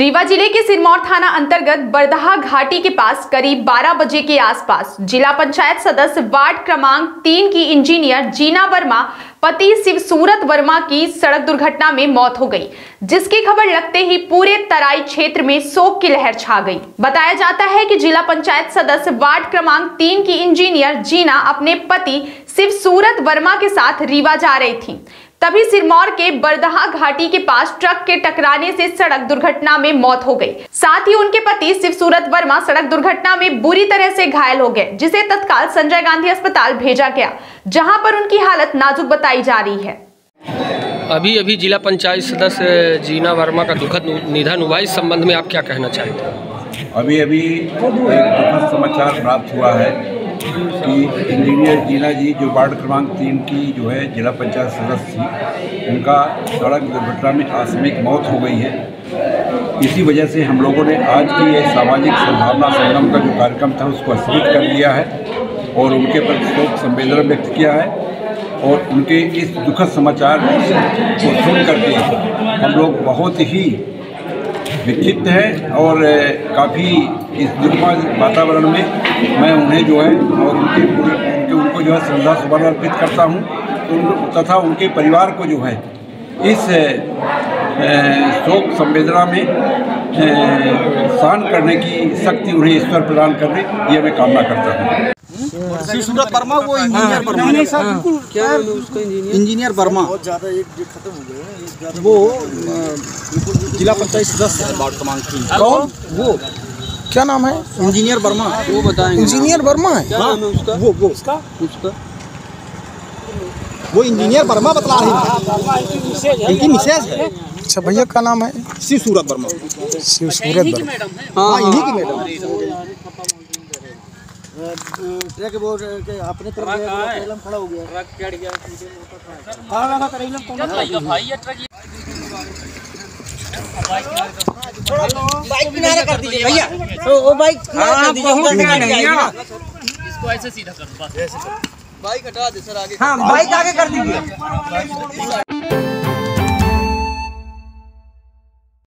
रीवा ज़िले के सिरमौर थाना अंतर्गत बरदहा घाटी के पास करीब 12 बजे के आसपास जिला पंचायत सदस्य वार्ड क्रमांक तीन की इंजीनियर जीना वर्मा, पति शिव सूरत वर्मा की सड़क दुर्घटना में मौत हो गई, जिसकी खबर लगते ही पूरे तराई क्षेत्र में शोक की लहर छा गई। बताया जाता है कि जिला पंचायत सदस्य वार्ड क्रमांक तीन की इंजीनियर जीना अपने पति शिव सूरत वर्मा के साथ रीवा जा रही थी। तभी सिरमौर के बरदहा घाटी के पास ट्रक के टकराने से सड़क दुर्घटना में मौत हो गई। साथ ही उनके पति शिव सूरत वर्मा सड़क दुर्घटना में बुरी तरह से घायल हो गए जिसे तत्काल संजय गांधी अस्पताल भेजा गया जहाँ पर उनकी हालत नाजुक बताई जा रही है। अभी अभी जिला पंचायत सदस्य जीना वर्मा का दुखद निधन हुआ इस संबंध में आप क्या कहना चाहते हैं अभी अभी एक दुखद समाचार प्राप्त हुआ है। कि इंजीनियर जीना जी जो वार्ड क्रमांक तीन की जो है जिला पंचायत सदस्य थी, उनका सड़क दुर्घटना में आकस्मिक मौत हो गई है। इसी वजह से हम लोगों ने आज की ये सामाजिक सद्भावना संगम का जो कार्यक्रम था, उसको स्थगित कर दिया है और उनके प्रति शोक संवेदना व्यक्त किया है और उनके इस दुखद समाचार को सुन करके हम लोग बहुत ही विक्षिप्त है और काफ़ी इस दुर्गम वातावरण में मैं उन्हें जो है और उनके उनके, उनको जो है श्रद्धा सुमन अर्पित करता हूँ। उन, तथा उनके परिवार को जो है इस शोक संवेदना में सहन करने की शक्ति उन्हें ईश्वर प्रदान करने, ये मैं कामना करता हूँ। सूरत वर्मा वो इंजीनियर वर्मा। क्या उसका इंजीनियर? वर्मा। बहुत ज़्यादा एक खत्म हो गया वो जिला पंचायत सदस्य। है वार्ड क्रमांक तीन कौन? वो। क्या नाम है? इंजीनियर वर्मा। वो बताएँगे। इंजीनियर वर्मा है? क्या नाम है उसका? वो वो। उसका? उसका? वो इंजीनियर वर्मा बतला रही है। इनकी मिसेज है। अच्छा भैया का नाम है? शिव सूरत वर्मा। शिव सूरत वर्मा। हाँ। इन्हीं की मैडम ट्रक वो अपने तरफ़ करेलम खड़ा हो गया ट्रक चढ़ गया हाँ लगा करेलम कौन भाई ये ट्रक बाइक किनारे कर दीजिए भैया वो बाइक किनारे कर दीजिए इसको ऐसे सीधा कर बस बाइक हटा दे सर आगे हाँ बाइक आगे कर दीजिए।